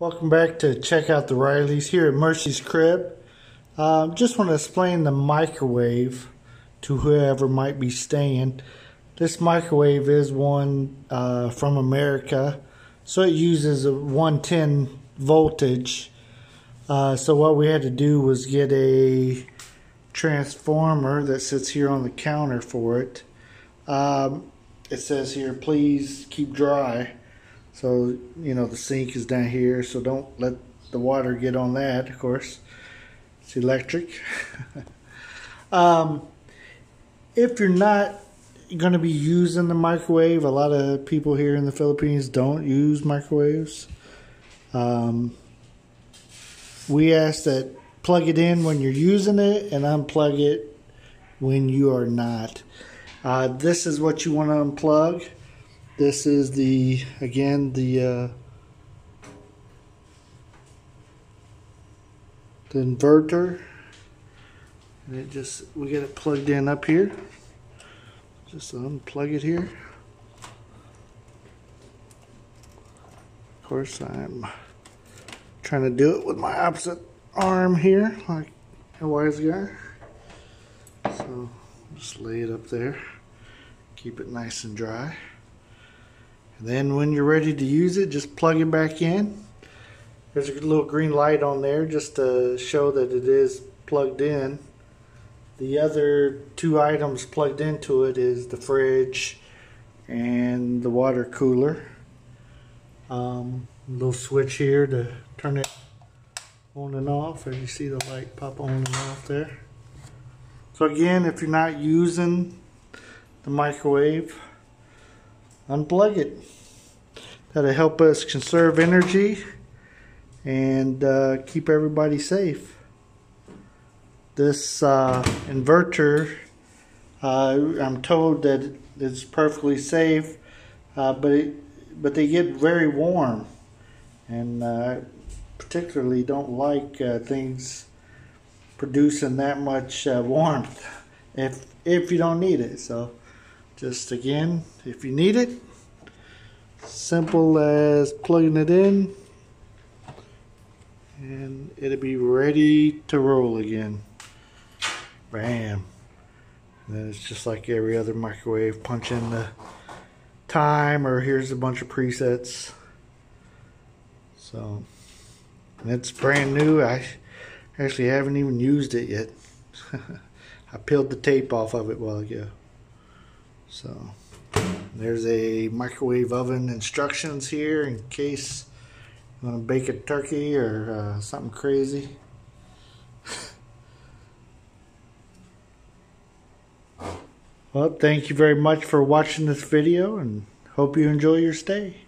Welcome back to check out the Rileys here at Mercy's Crib. Uh, just want to explain the microwave to whoever might be staying. This microwave is one uh, from America, so it uses a 110 voltage. Uh, so what we had to do was get a transformer that sits here on the counter for it. Um, it says here, please keep dry. So, you know, the sink is down here, so don't let the water get on that, of course. It's electric. um, if you're not going to be using the microwave, a lot of people here in the Philippines don't use microwaves. Um, we ask that plug it in when you're using it and unplug it when you are not. Uh, this is what you want to unplug. This is the, again, the, uh, the inverter. And it just, we get it plugged in up here. Just unplug it here. Of course, I'm trying to do it with my opposite arm here, like a wise guy. So, just lay it up there. Keep it nice and dry. And then when you're ready to use it, just plug it back in. There's a little green light on there just to show that it is plugged in. The other two items plugged into it is the fridge and the water cooler. Um, little switch here to turn it on and off as you see the light pop on and off there. So again, if you're not using the microwave, unplug it. That'll help us conserve energy and uh, keep everybody safe. This uh, inverter, uh, I'm told that it's perfectly safe, uh, but it, but they get very warm, and uh, particularly don't like uh, things producing that much warmth if if you don't need it. So just again, if you need it, simple as plugging it in and it'll be ready to roll again. Bam. And then it's just like every other microwave. Punch in the time or here's a bunch of presets. So, it's brand new. I actually haven't even used it yet. I peeled the tape off of it while ago. So there's a microwave oven instructions here in case you want to bake a turkey or uh, something crazy. well, thank you very much for watching this video and hope you enjoy your stay.